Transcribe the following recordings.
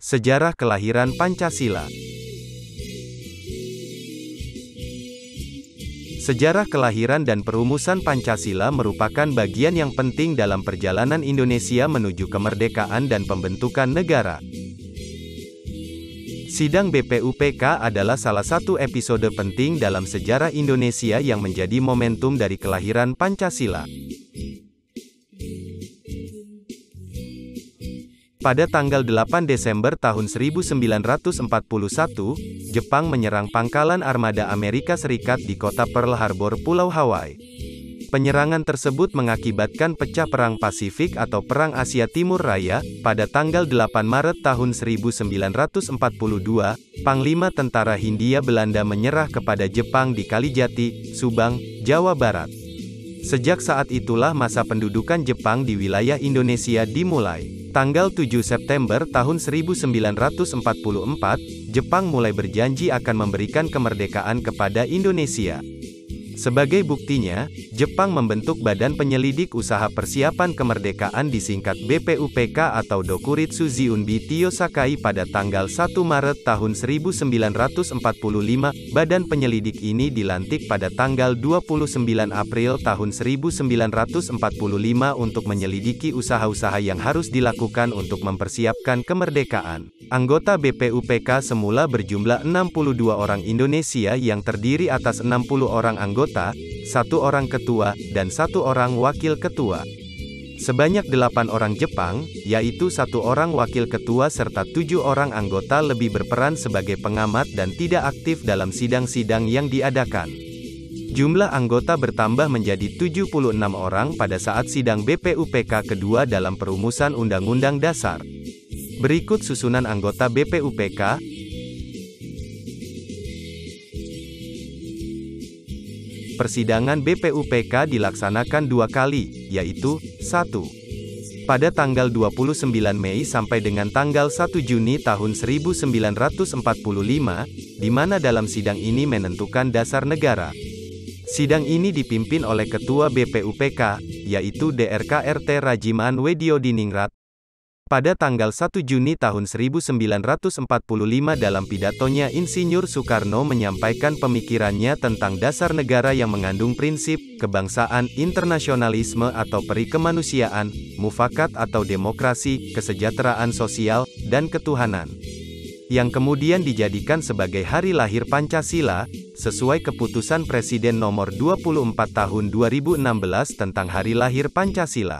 Sejarah kelahiran Pancasila Sejarah kelahiran dan perumusan Pancasila merupakan bagian yang penting dalam perjalanan Indonesia menuju kemerdekaan dan pembentukan negara. Sidang BPUPK adalah salah satu episode penting dalam sejarah Indonesia yang menjadi momentum dari kelahiran Pancasila. Pada tanggal 8 Desember tahun 1941, Jepang menyerang pangkalan armada Amerika Serikat di kota Pearl Harbor, Pulau Hawaii. Penyerangan tersebut mengakibatkan pecah Perang Pasifik atau Perang Asia Timur Raya, pada tanggal 8 Maret tahun 1942, Panglima Tentara Hindia Belanda menyerah kepada Jepang di Kalijati, Subang, Jawa Barat. Sejak saat itulah masa pendudukan Jepang di wilayah Indonesia dimulai. Tanggal 7 September tahun 1944, Jepang mulai berjanji akan memberikan kemerdekaan kepada Indonesia. Sebagai buktinya, Jepang membentuk Badan Penyelidik Usaha Persiapan Kemerdekaan disingkat BPUPK atau Dokuritsu Ziunbi Sakai pada tanggal 1 Maret tahun 1945. Badan penyelidik ini dilantik pada tanggal 29 April tahun 1945 untuk menyelidiki usaha-usaha yang harus dilakukan untuk mempersiapkan kemerdekaan. Anggota BPUPK semula berjumlah 62 orang Indonesia yang terdiri atas 60 orang anggota anggota, satu orang ketua, dan satu orang wakil ketua. Sebanyak delapan orang Jepang, yaitu satu orang wakil ketua serta tujuh orang anggota lebih berperan sebagai pengamat dan tidak aktif dalam sidang-sidang yang diadakan. Jumlah anggota bertambah menjadi 76 orang pada saat sidang BPUPK kedua dalam perumusan Undang-Undang Dasar. Berikut susunan anggota BPUPK, Persidangan BPUPK dilaksanakan dua kali, yaitu, 1. Pada tanggal 29 Mei sampai dengan tanggal 1 Juni tahun 1945, di mana dalam sidang ini menentukan dasar negara. Sidang ini dipimpin oleh Ketua BPUPK, yaitu DRKRT Rajiman Wediodiningrat, pada tanggal 1 Juni tahun 1945 dalam pidatonya Insinyur Soekarno menyampaikan pemikirannya tentang dasar negara yang mengandung prinsip, kebangsaan, internasionalisme atau perikemanusiaan, mufakat atau demokrasi, kesejahteraan sosial, dan ketuhanan. Yang kemudian dijadikan sebagai hari lahir Pancasila, sesuai keputusan Presiden nomor 24 tahun 2016 tentang hari lahir Pancasila.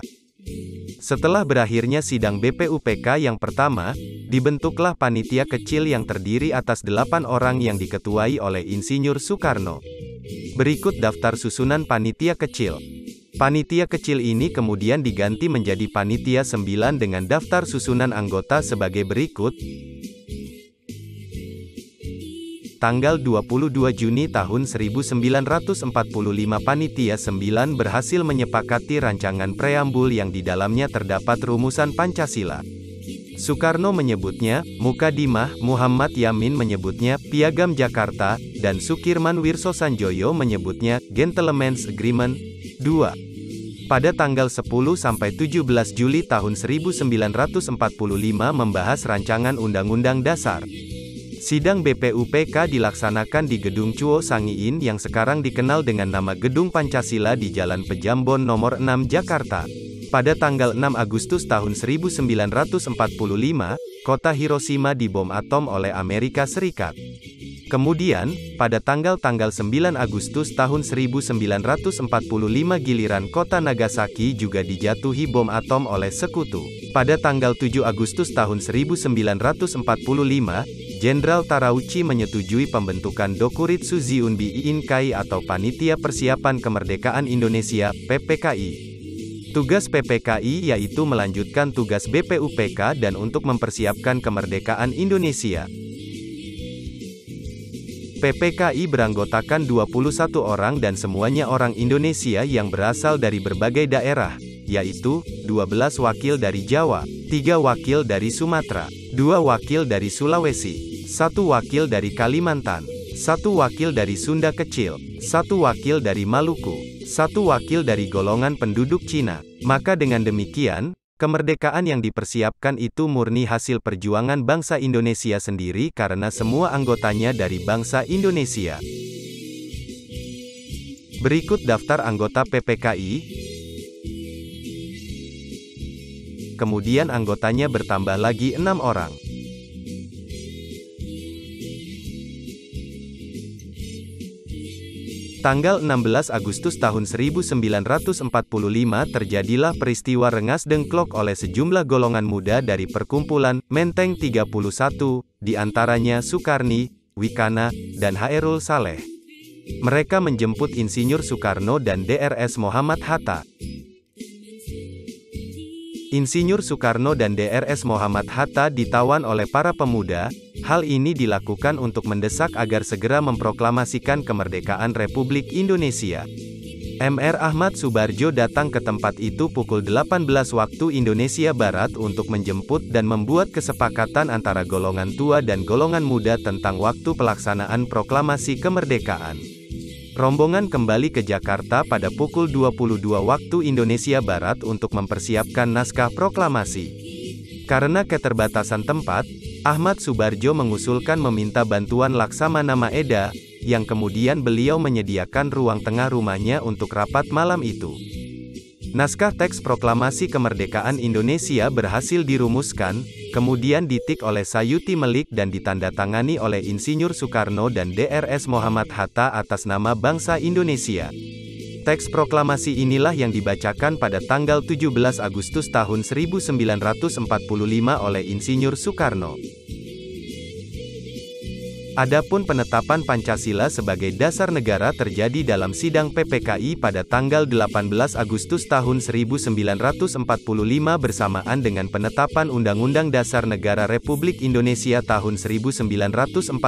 Setelah berakhirnya sidang BPUPK yang pertama, dibentuklah panitia kecil yang terdiri atas delapan orang yang diketuai oleh Insinyur Soekarno. Berikut daftar susunan panitia kecil. Panitia kecil ini kemudian diganti menjadi panitia sembilan dengan daftar susunan anggota sebagai berikut, tanggal 22 Juni tahun 1945 Panitia 9 berhasil menyepakati rancangan preambul yang di dalamnya terdapat rumusan Pancasila. Soekarno menyebutnya, Mukadimah, Muhammad Yamin menyebutnya, Piagam Jakarta, dan Sukirman Wirso Sanjoyo menyebutnya, Gentleman's Agreement. 2. Pada tanggal 10 sampai 17 Juli tahun 1945 membahas rancangan Undang-Undang Dasar. Sidang BPUPK dilaksanakan di Gedung Cuo Sangiin yang sekarang dikenal dengan nama Gedung Pancasila di Jalan Pejambon nomor 6 Jakarta. Pada tanggal 6 Agustus tahun 1945, kota Hiroshima dibom atom oleh Amerika Serikat. Kemudian, pada tanggal-tanggal 9 Agustus tahun 1945 giliran kota Nagasaki juga dijatuhi bom atom oleh sekutu. Pada tanggal 7 Agustus tahun 1945, Jenderal Tarauchi menyetujui pembentukan Dokuritsu Ziunbi Inkai atau Panitia Persiapan Kemerdekaan Indonesia, PPKI. Tugas PPKI yaitu melanjutkan tugas BPUPK dan untuk mempersiapkan kemerdekaan Indonesia. PPKI beranggotakan 21 orang dan semuanya orang Indonesia yang berasal dari berbagai daerah, yaitu, 12 wakil dari Jawa, 3 wakil dari Sumatera, 2 wakil dari Sulawesi, 1 wakil dari Kalimantan, 1 wakil dari Sunda Kecil, 1 wakil dari Maluku, 1 wakil dari golongan penduduk Cina. Maka dengan demikian, Kemerdekaan yang dipersiapkan itu murni hasil perjuangan bangsa Indonesia sendiri karena semua anggotanya dari bangsa Indonesia. Berikut daftar anggota PPKI. Kemudian anggotanya bertambah lagi enam orang. Tanggal 16 Agustus tahun 1945 terjadilah peristiwa rengas dengklok oleh sejumlah golongan muda dari perkumpulan Menteng 31, di antaranya Soekarni, Wikana, dan Hairul Saleh. Mereka menjemput Insinyur Soekarno dan DRS Muhammad Hatta. Insinyur Soekarno dan DRS Muhammad Hatta ditawan oleh para pemuda, hal ini dilakukan untuk mendesak agar segera memproklamasikan kemerdekaan Republik Indonesia. MR Ahmad Subarjo datang ke tempat itu pukul 18 waktu Indonesia Barat untuk menjemput dan membuat kesepakatan antara golongan tua dan golongan muda tentang waktu pelaksanaan proklamasi kemerdekaan. Rombongan kembali ke Jakarta pada pukul 22 waktu Indonesia Barat untuk mempersiapkan naskah proklamasi. Karena keterbatasan tempat, Ahmad Subarjo mengusulkan meminta bantuan Laksamana Maeda, yang kemudian beliau menyediakan ruang tengah rumahnya untuk rapat malam itu. Naskah teks proklamasi kemerdekaan Indonesia berhasil dirumuskan, kemudian ditik oleh Sayuti Melik dan ditandatangani oleh Insinyur Soekarno dan DRS Muhammad Hatta atas nama bangsa Indonesia. Teks proklamasi inilah yang dibacakan pada tanggal 17 Agustus tahun 1945 oleh Insinyur Soekarno. Adapun penetapan Pancasila sebagai dasar negara terjadi dalam sidang PPKI pada tanggal 18 Agustus tahun 1945 bersamaan dengan penetapan Undang-Undang Dasar Negara Republik Indonesia tahun 1945.